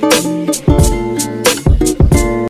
Thank you.